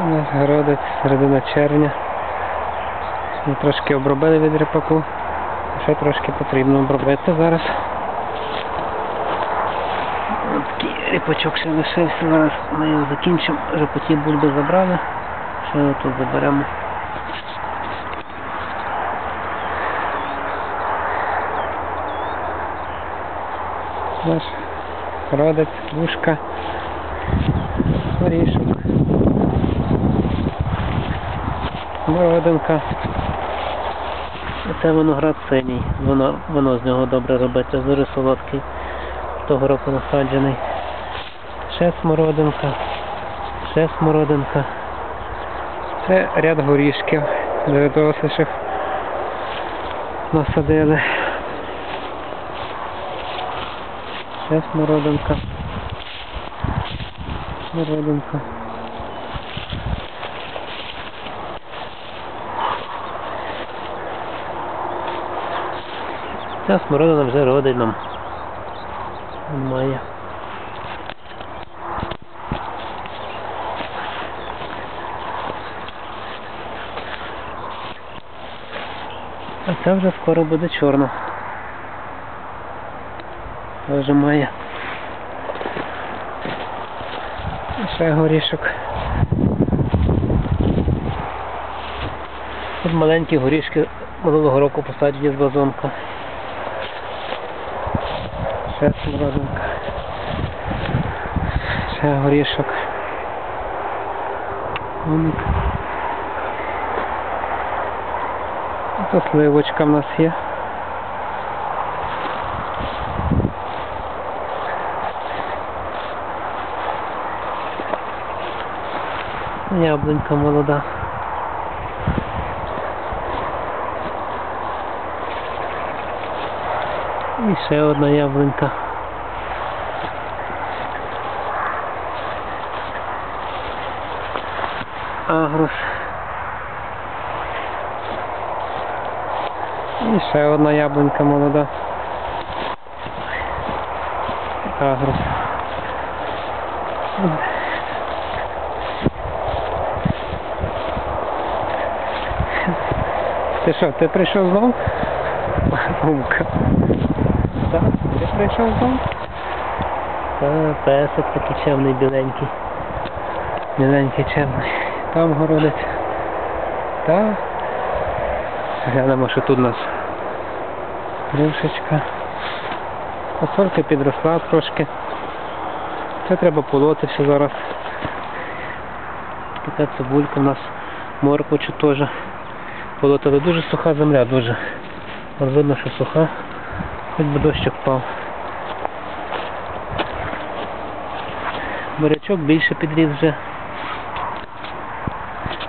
У нас городець середина червня. Ми трошки обробили від ріпаку. Ще трошки потрібно обробити зараз. От такий ріпачок ще лишився. Зараз ми його закінчимо. Вже бульби забрали. Ще його тут заберемо. Наш родець, вушка, горішок, бородинка. Це виноград синій, воно, воно з нього добре робиться, дуже солодкий, того року насаджений. Ще смородинка, ще смородинка. Це ряд горішків, доросліших насадили. Ще смородинка. Смородинка. Ця смородина вже родить нам. Має. А це вже скоро буде чорна. Вже має. Ще горішок. Тут маленькі горішки минулого року посаджені з вазонка. Ще смородинка. Ще горішок. Вон. Тут сливочка в нас є. Яблунька молода. І ще одна яблунька. Агрос. І ще одна яблунька молода. Агрос. Ти що, ти прийшов знов? Гумка. Так, ти прийшов знов? Та, песик такий чемний біленький. Біленький чемний. Там городець. Та. Глянемо, що тут у нас. Рюшечка. Фасолька підросла трошки. Це треба полоти все зараз. Така цибулька у нас морквочу теж. Полотили дуже суха земля, дуже. Видно, що суха, хоч би дощик впав. Бурячок більше підріс вже.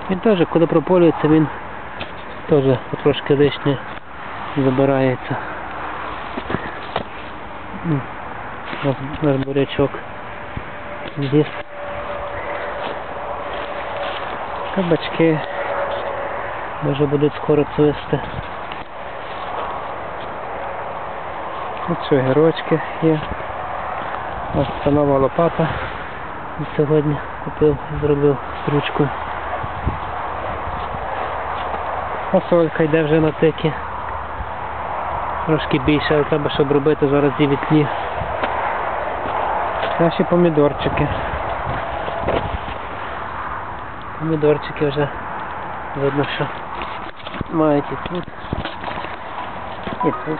Він теж, коли прополюється, він теж трошки лишнє забирається. М, наш бурячок. Здесь. Кабачки. Може будуть скоро цвісти. Ось що гірочки є. Ось це нова лопата. Сьогодні купив, зробив з ручкою. Фасолька йде вже на тики. Трошки більше, але треба, щоб робити зараз зі вітлі. Наші помідорчики. Помідорчики вже видно, що мають і тут. І тут.